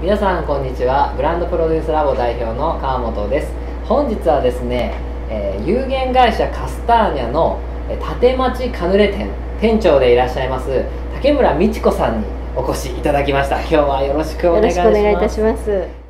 皆さんこんにちは。ブランドプロデュースラボ代表の川本です。本日はですね、えー有限会社カスターニャのえー立町カヌレ店店長でいらっしゃいます竹村美智子さんにお越しいただきました。今日はよろしくお願いします。くお願いいたします。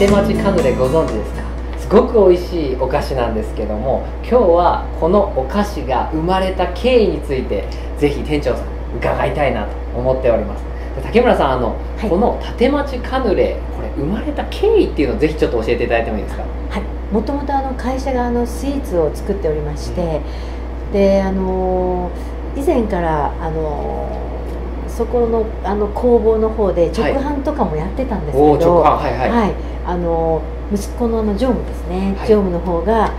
皆さん立町カヌレご存知ですか？すごく美味しいお菓子なんですけども今日はこのお菓子が生まれた経緯についてぜひ店長さん伺いたいなと思っております。で竹村さんあの、はい。この立町カヌレこれ生まれた経緯っていうのをぜひちょっと教えていただいてもいいですか？はい、もともとあの会社があのスイーツを作っておりまして、であの以前からあのそこのあの工房の方で直販とかもやってたんですけど、はいはい、はい、あの息子のあの常務ですね、はい。常務の方が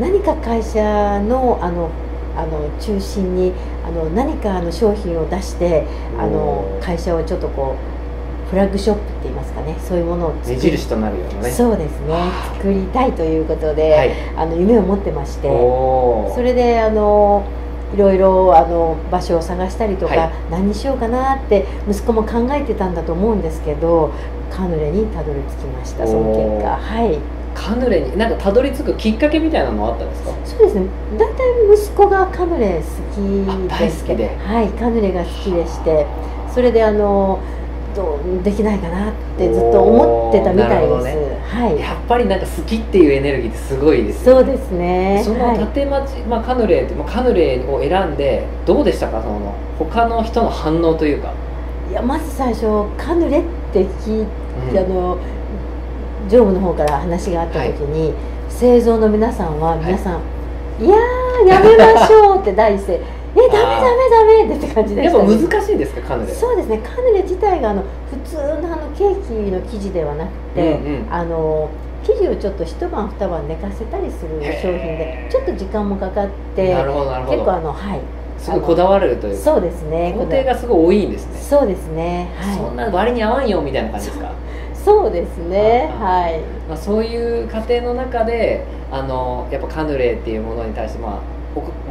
何か会社のあのあの中心にあの何かあの商品を出してあの会社をちょっとこうフラッグショップって言いますかね。そういうものを作目り印となるようなね。そうですね。はあ。作りたいということで、はい。あの夢を持ってまして。それであのいろいろあの場所を探したりとか、はい。何にしようかなって息子も考えてたんだと思うんですけどカヌレにたどり着きましたその結果。はい。カヌレになんかたどり着くきっかけみたいなのはあったんですか？そうですね。大体息子がカヌレ好あき大好きで。はいカヌレが好きでしてそれであのどうできないかなってずっと思ってたみたいです、おーなるほどはい。やっぱりなんか好きっていうエネルギーってすごいですよそうですね。そのはい。立町、まあ、カヌレって、まあ、カヌレを選んでどうでしたか？その他の人の反応というか、いやまず最初カヌレって聞いうん。て、あの常務の方から話があった時に、製造の皆さんは皆さん、い、やーやめましょうって第一声メダメダメって感じでやっぱした、ね、難しいですかカヌレそうですねカヌレ自体があの普通のあのケーキの生地ではなくて、うんうん。あの生地をちょっと一晩二晩寝かせたりする商品でちょっと時間もかかってなるほどなるほ結構あどのはい。すごいこだわるというか。そうですね。工程がすごい多いんですね、そうですね。はい。そんな割に合わんよみたいな感じですか？そうですね。あはい。まあ、そういう過程の中であのやっぱカヌレっていうものに対して、まあ、お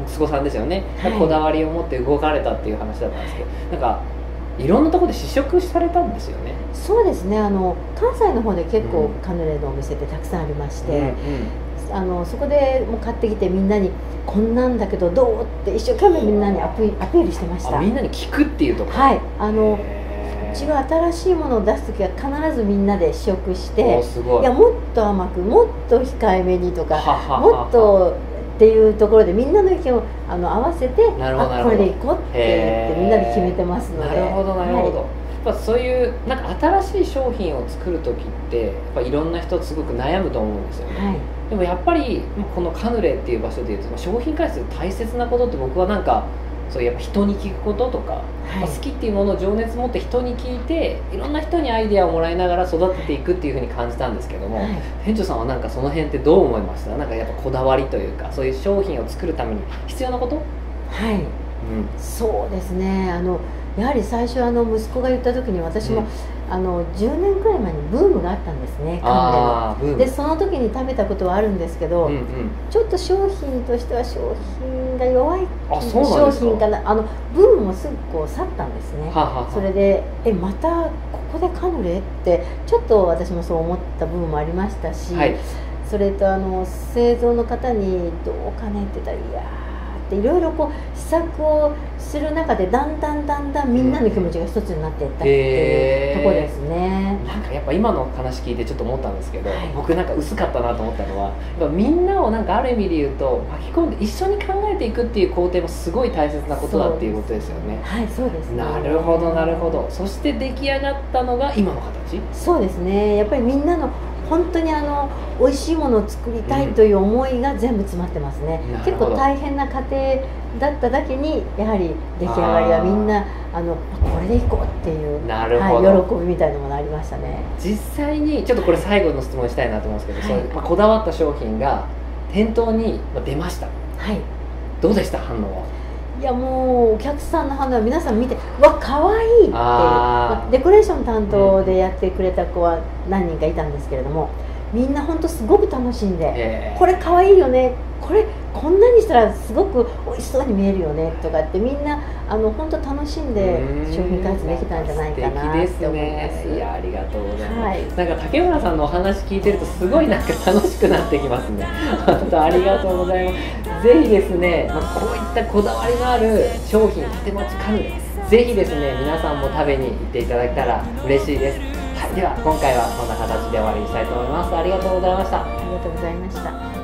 息子さんですよね、はい。こだわりを持って動かれたっていう話だったんですけどなんかいろんなところで試食されたんですよね。そうですね。あの関西の方で結構うん。カヌレのお店ってたくさんありまして、うんうん。あのそこでもう買ってきてみんなに「こんなんだけどどう?」って一生懸命みんなにアピアピールしてました。あみんなに聞くっていうところ。はい。あのうちは新しいものを出す時は必ずみんなで試食してい。いやもっと甘くもっと控えめにとかもっとっていうところでみんなの意見をあの合わせてなるほどなあこるほど。れでいこうって言ってみんなで決めてますので。なるほどなるほど、はい。やっぱそういうなんか新しい商品を作る時ってやっぱいろんな人すごく悩むと思うんですよね、はい。でもやっぱりまあこのカヌレっていう場所でいうとまあ商品開発で大切なことって僕はなんかそうやっぱ人に聞くこととか、まあ好きっていうものを情熱持って人に聞いていろんな人にアイデアをもらいながら育てていくっていうふうに感じたんですけども、はい。店長さんはなんかその辺ってどう思いました？なんかやっぱこだわりというかそういう商品を作るために必要なこと、はい。うん、そうですね。あのやはり最初あの息子が言った時に私も、うん。あの10年くらい前にブームがあったんですねカああブーム。ヌレのでその時に食べたことはあるんですけど、うんうん。ちょっと商品としては商品が弱い商品かなあのブームもすぐこう去ったんですね。はあはあはあ。それでえまたここでカヌレってちょっと私もそう思った部分もありましたし、はい。それとあの製造の方にどうかねって言ったらいやーっていろいろこう試作をする中でだんだんだんだんみんなの気持ちが一つになっていったっていうところですね。なんかやっぱ今の話聞いてちょっと思ったんですけど、はい僕なんか薄かったなと思ったのはやっぱみんなをなんかある意味で言うと巻き込んで一緒に考えていくっていう工程もすごい大切なことだっていうことですよねはい、そうですね。なるほどなるほどそして出来上がったのが今の形？そうですね。やっぱりみんなの本当にあの美味しいものを作りたいという思いが全部詰まってますね。うん結構大変な過程だっただけにやはり出来上がりはみんなあのこれでいこうっていうなるほど、はい、喜びみたいなものありましたね。実際にちょっとこれ最後の質問したいなと思うんですけど、はい、まあ、こだわった商品が店頭に出ました。はい。どうでした反応いやもうお客さんの反応は皆さん見て「わ可愛いっていう、まあ、デコレーション担当でやってくれた子は何人かいたんですけれども、みんな本当すごく楽しんで「これ可愛いよねこれこんなにしたらすごく美味しそうに見えるよねとかってみんなあの本当楽しんで商品開発できたんじゃないかなって思います。ね、いやありがとうございます。はい、なんか竹村さんのお話聞いてるとすごいなんか楽しくなってきますね。本当ありがとうございます。ぜひですね、まあ、こういったこだわりのある商品立町カヌレぜひですね皆さんも食べに行っていただけたら嬉しいです。はい、では今回はこんな形で終わりにしたいと思います。ありがとうございました。ありがとうございました。